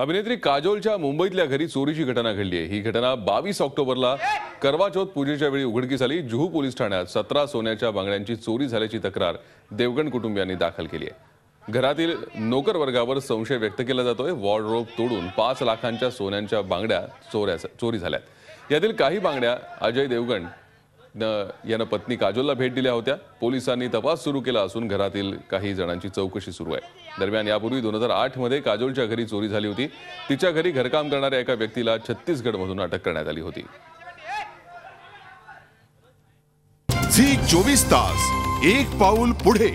अभिनेत्री काजोलच्या मुंबईतल्या घरी चोरीची घटना घडली आहे. ही घटना बावीस ऑक्टोबरला करवाचौथ पूजेच्या वेळी उघडकीस आली. जुहू पोलीस ठाण्यात सतरा सोन्याच्या बांगड्यांची चोरी झाल्याची तक्रार देवगण कुटुंबियांनी दाखल केली आहे. घरातील नोकर वर्गावर संशय व्यक्त केला जातोय. वॉर्डरोब तोडून पाच लाखांच्या सोन्यांच्या बांगड्या चोऱ्या चोरी झाल्यात. यातील काही बांगड्या अजय देवगण यानं पत्नी काजोलला भेट दिल्या होत्या. पोलिसांनी तपास सुरू केला असून घरातील काही जणांची चौकशी सुरू आहे. दरम्यान यापूर्वी दोन हजार आठमध्ये काजोलच्या घरी चोरी झाली होती. तिच्या घरी घरकाम करणाऱ्या एका व्यक्तीला छत्तीसगडमधून अटक करण्यात आली होती. झी चोवीस तास एक पाऊल पुढे.